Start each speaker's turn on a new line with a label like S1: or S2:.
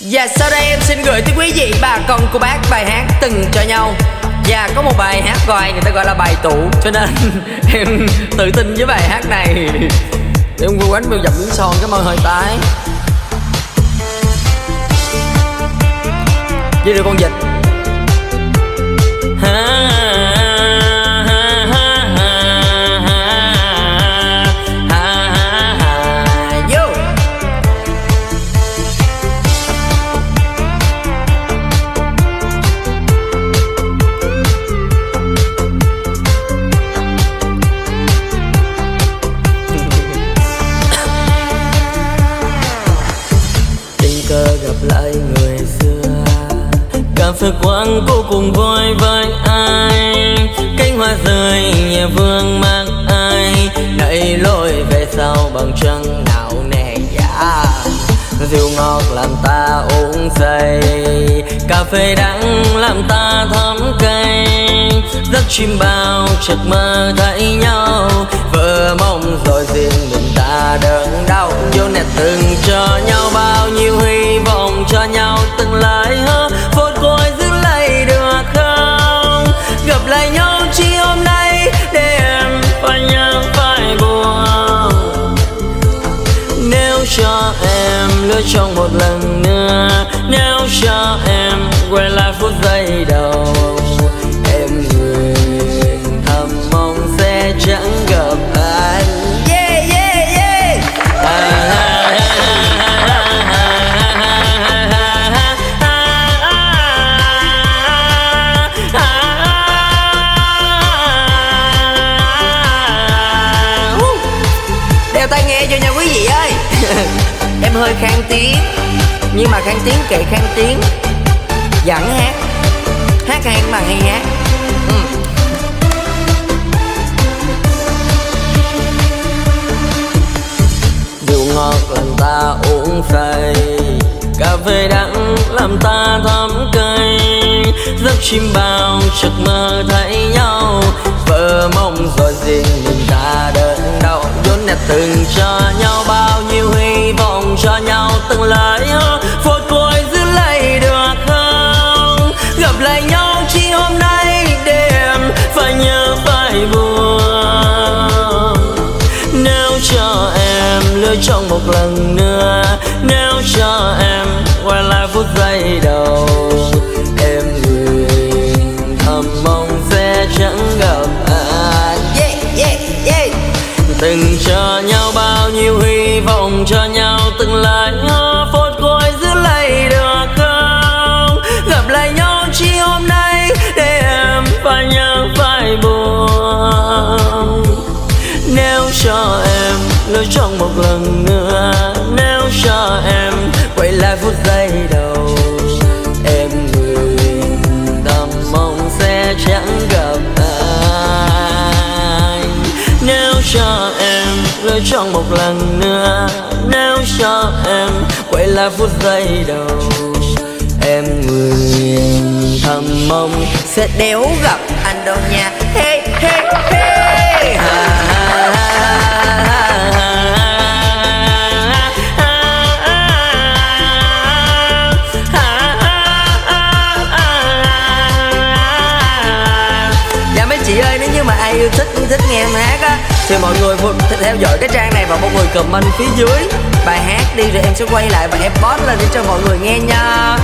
S1: Và sau đây em xin gửi tới quý vị bà con cô bác bài hát từng cho nhau. Và có một bài hát gọi người ta gọi là bài tủ Cho nên em tự tin với bài hát này. Em vui quánh miêu dập miếng son cảm ơn hơi tái. Với được con vịt
S2: lại người xưa. Cà phê quán cô cùng vui với ai, cánh hoa rơi nhà vương mang ai đẩy lối về sau bằng chân nào nè dạ. Rượu ngọt làm ta uống say, cà phê đắng làm ta thấm cay. Giấc chim bao chợt mơ thấy nhau lựa chọn một lần nữa. Nếu cho em quay lại phút giây đầu em nguyện thầm mong sẽ chẳng gặp anh.
S1: Yeah yeah yeah. Đeo tai nghe cho nha quý vị ơi Em hơi khang tiếng, Nhưng mà khang tiếng kệ khang tiếng. Dạ, Dẫn hát. Hát hay mà hay hát. Ừ.
S2: rượu ngọt làm ta uống say cà phê đắng làm ta thấm cay. Giấc chim bao chợt mơ thấy nhau, vợ mong rồi riêng mình ta đớn đau vốn đã từng cho nhau từng lời hứa phút cuối giữ lấy được không? Gặp lại nhau chỉ hôm nay đêm, phải nhớ phải buồn. Nếu cho em lựa chọn một lần nữa, nếu cho em quay lại phút giây đầu, em nguyện thầm mong sẽ chẳng gặp anh
S1: Yeah yeah yeah.
S2: Từng cho nhau bao nhiêu hy vọng, cho nhau từng lời em trong một lần nữa. Nếu cho em quay lại phút giây đầu, em người thầm mong sẽ chẳng gặp anh nếu cho em lựa chọn một lần nữa, nếu cho em quay lại phút giây đầu, em người thầm mong
S1: Sẽ đéo gặp anh đâu nha. Hey hey hey. Yêu thích thích nghe em hát á. Thì mọi người theo dõi cái trang này và mọi người comment phía dưới. Bài hát đi rồi em sẽ quay lại và em post lên để cho mọi người nghe nha.